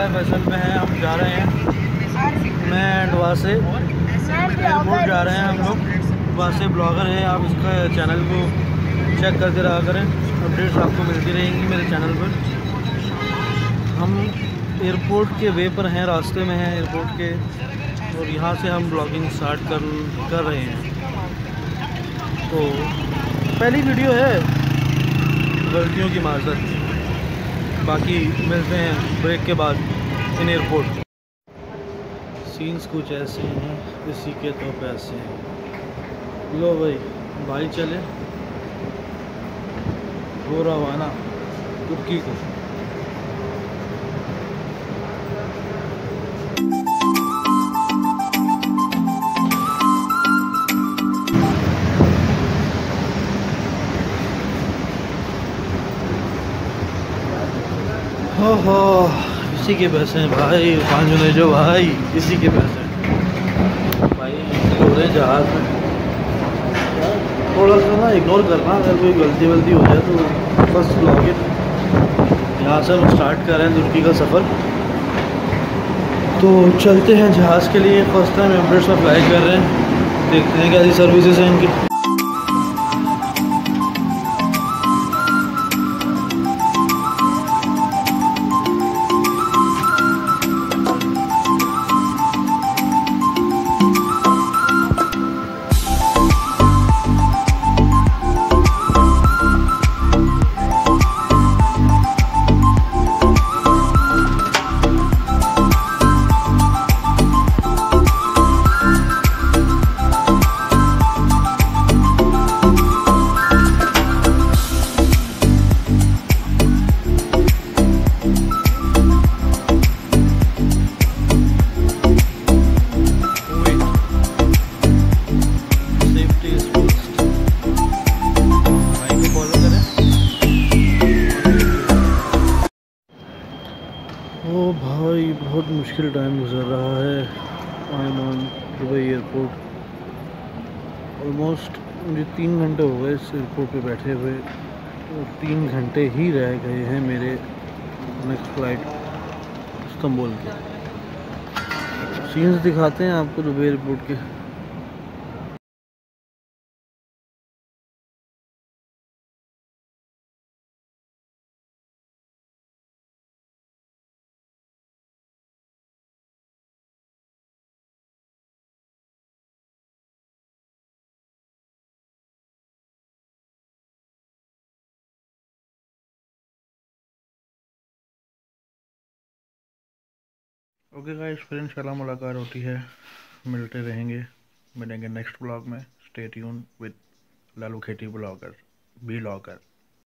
हैं, हम जा रहे हैं। मैं एंडवा से एयरपोर्ट जा रहे हैं हम लोग। वहाँ से ब्लॉगर है, आप इसका चैनल को चेक करते रहा करें। अपडेट्स आपको मिलती रहेंगी मेरे चैनल पर। हम एयरपोर्ट के वे पर हैं, रास्ते में हैं एयरपोर्ट के। और यहाँ से हम ब्लॉगिंग स्टार्ट कर कर रहे हैं। तो पहली वीडियो है। गलतियों की माजरत बाकी मिलते हैं ब्रेक के बाद। इन एयरपोर्ट सीन्स कुछ ऐसे हैं, इसी के तो पैसे हैं। लो भाई भाई चले। हो रवाना तुर्की को। हो। इसी के पैसे हैं भाई पाँच ने जो भाई, इसी के पैसे हैं। भाई रहे जहाज़ में। थोड़ा सा ना इग्नोर करना, अगर कोई गलती वलती हो जाए तो फ़र्स्ट लॉग यहाँ से हम स्टार्ट कर रहे हैं तुर्की का सफ़र। तो चलते हैं जहाज़ के लिए फ़र्स्ट टाइम एमरेट्स में कर रहे हैं। देखते हैं कैसी सर्विसेज़ हैं इनकी। ओ भाई, बहुत मुश्किल टाइम गुजर रहा है। I am on Dubai airport almost मुझे तीन घंटे हो गए इस एयरपोर्ट पे बैठे हुए। और तीन घंटे ही रह गए हैं मेरे नेक्स्ट फ़्लाइट इस्तंबुल के। सीन्स दिखाते हैं आपको दुबई एयरपोर्ट के। ओके गाइस फिर इंशाल्लाह मुलाकात होती है। मिलते रहेंगे। मिलेंगे नेक्स्ट ब्लॉग में। स्टेट यून विद लालू खेती ब्लॉगर बी ब्लॉगर